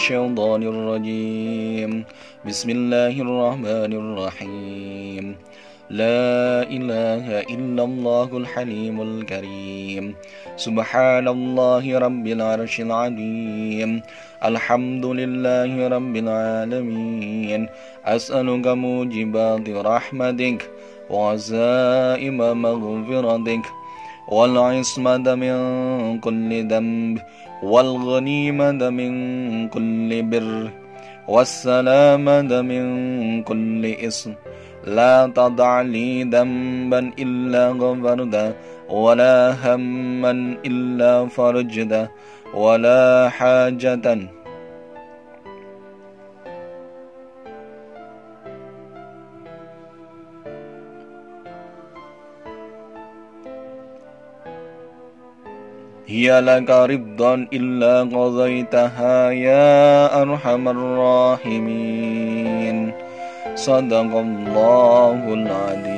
الشيطان الرجيم. بسم الله الرحمن الرحيم. لا إله إلا الله الحليم الكريم. سبحان الله رب العرش العظيم. الحمد لله رب العالمين. أسألك موجبات رحمتك وعزائم مغفرتك. والعصمة من كل ذنب والغنيمة من كل بر والسلامة من كل إثم لا تضع لي ذنبا إلا غفرته ولا هما إلا فرجته ولا حاجة هي لك رضا إلا قضيتها يا أرحم الراحمين. صدق الله العليم